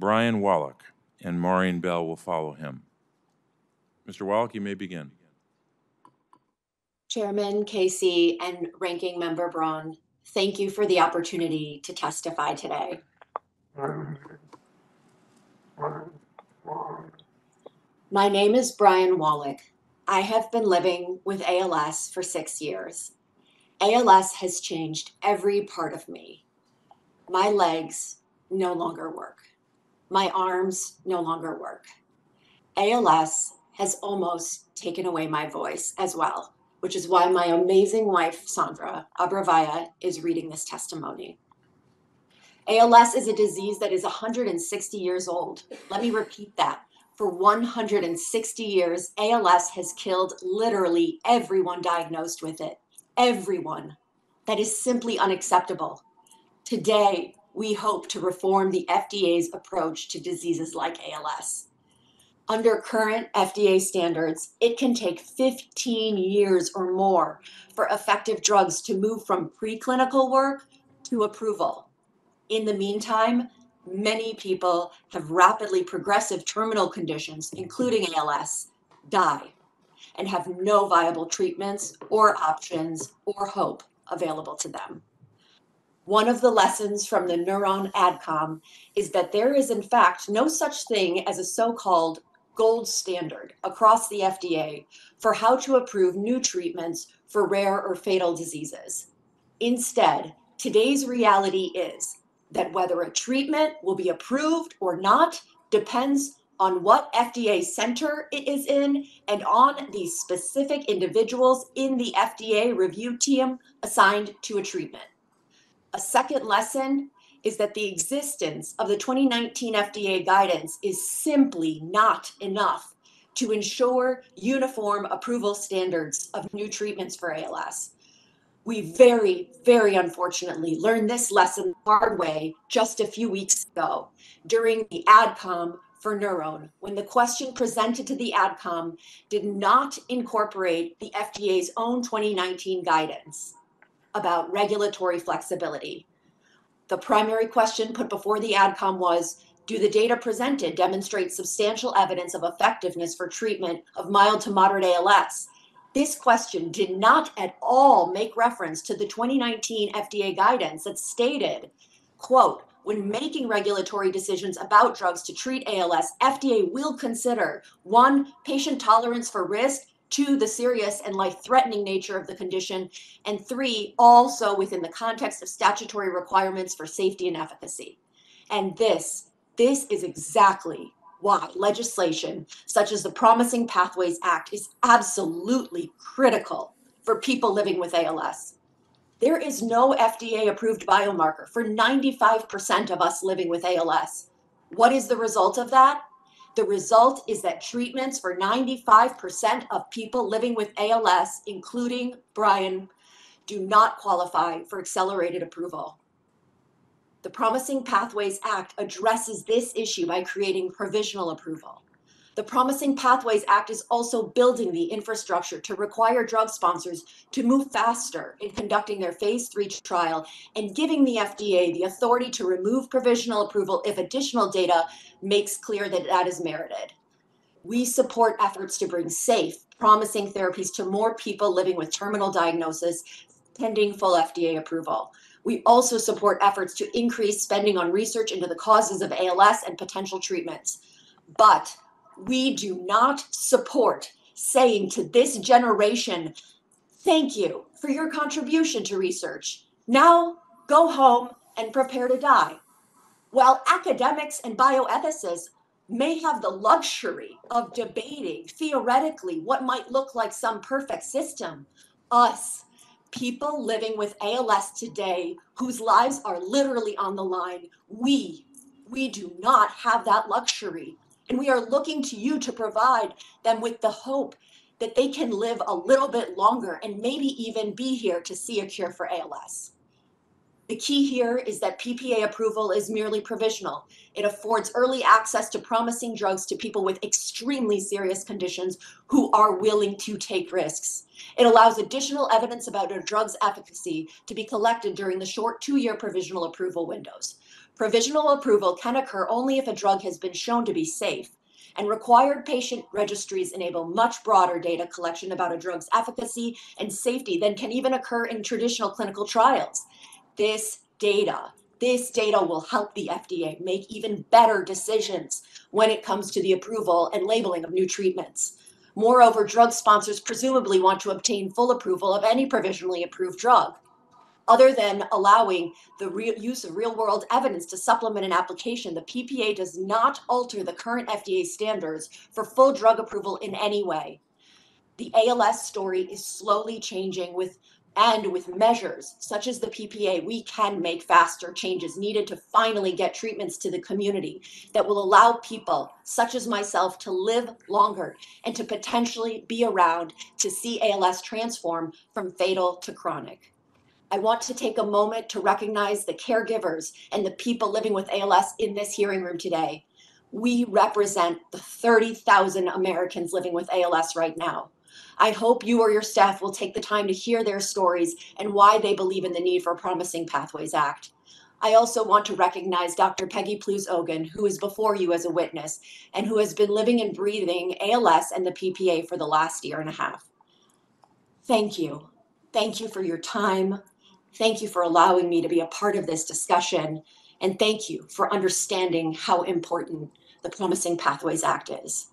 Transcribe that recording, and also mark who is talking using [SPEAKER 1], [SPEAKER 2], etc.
[SPEAKER 1] Brian Wallach, and Maureen Bell will follow him. Mr. Wallach, you may begin.
[SPEAKER 2] Chairman Casey and Ranking Member Braun, thank you for the opportunity to testify today. My name is Brian Wallach. I have been living with ALS for six years. ALS has changed every part of me. My legs no longer work. My arms no longer work. ALS has almost taken away my voice as well, which is why my amazing wife, Sandra Abrevaya, is reading this testimony. ALS is a disease that is 160 years old. Let me repeat that. For 160 years, ALS has killed literally everyone diagnosed with it. Everyone. That is simply unacceptable. Today, we hope to reform the FDA's approach to diseases like ALS. Under current FDA standards, it can take 15 years or more for effective drugs to move from preclinical work to approval. In the meantime, many people have rapidly progressive terminal conditions, including ALS, die and have no viable treatments or options or hope available to them. One of the lessons from the NurOwn AdCom is that there is, in fact, no such thing as a so called gold standard across the FDA for how to approve new treatments for rare or fatal diseases. Instead, today's reality is that whether a treatment will be approved or not depends on what FDA center it is in and on the specific individuals in the FDA review team assigned to a treatment. A second lesson is that the existence of the 2019 FDA guidance is simply not enough to ensure uniform approval standards of new treatments for ALS we very, very unfortunately learned this lesson the hard way just a few weeks ago during the AdCom for NurOwn, when the question presented to the AdCom did not incorporate the FDA's own 2019 guidance about regulatory flexibility. The primary question put before the AdCom was Do the data presented demonstrate substantial evidence of effectiveness for treatment of mild to moderate ALS? this question did not at all make reference to the 2019 FDA guidance that stated, quote, when making regulatory decisions about drugs to treat ALS, FDA will consider one, patient tolerance for risk, two, the serious and life threatening nature of the condition, and three, also within the context of statutory requirements for safety and efficacy. And this, this is exactly why legislation such as the Promising Pathways Act is absolutely critical for people living with ALS. There is no FDA approved biomarker for 95% of us living with ALS. What is the result of that? The result is that treatments for 95% of people living with ALS, including Brian, do not qualify for accelerated approval. The Promising Pathways Act addresses this issue by creating provisional approval. The Promising Pathways Act is also building the infrastructure to require drug sponsors to move faster in conducting their phase three trial and giving the FDA the authority to remove provisional approval if additional data makes clear that that is merited. We support efforts to bring safe, promising therapies to more people living with terminal diagnosis pending full FDA approval. We also support efforts to increase spending on research into the causes of ALS and potential treatments. But we do not support saying to this generation, thank you for your contribution to research. Now go home and prepare to die. While academics and bioethicists may have the luxury of debating theoretically what might look like some perfect system, us people living with ALS today whose lives are literally on the line. We, we do not have that luxury. And we are looking to you to provide them with the hope that they can live a little bit longer and maybe even be here to see a cure for ALS. The key here is that PPA approval is merely provisional. It affords early access to promising drugs to people with extremely serious conditions who are willing to take risks. It allows additional evidence about a drug's efficacy to be collected during the short two year provisional approval windows. Provisional approval can occur only if a drug has been shown to be safe, and required patient registries enable much broader data collection about a drug's efficacy and safety than can even occur in traditional clinical trials. This data, this data will help the FDA make even better decisions when it comes to the approval and labeling of new treatments. Moreover, drug sponsors presumably want to obtain full approval of any provisionally approved drug. Other than allowing the real use of real world evidence to supplement an application, the PPA does not alter the current FDA standards for full drug approval in any way. The ALS story is slowly changing with and with measures such as the PPA, we can make faster changes needed to finally get treatments to the community that will allow people such as myself to live longer and to potentially be around to see ALS transform from fatal to chronic. I want to take a moment to recognize the caregivers and the people living with ALS in this hearing room today. We represent the 30,000 Americans living with ALS right now. I hope you or your staff will take the time to hear their stories and why they believe in the need for a Promising Pathways Act. I also want to recognize Dr. Peggy Plews Ogan, who is before you as a witness and who has been living and breathing ALS and the PPA for the last year and a half. Thank you. Thank you for your time. Thank you for allowing me to be a part of this discussion. And thank you for understanding how important the Promising Pathways Act is.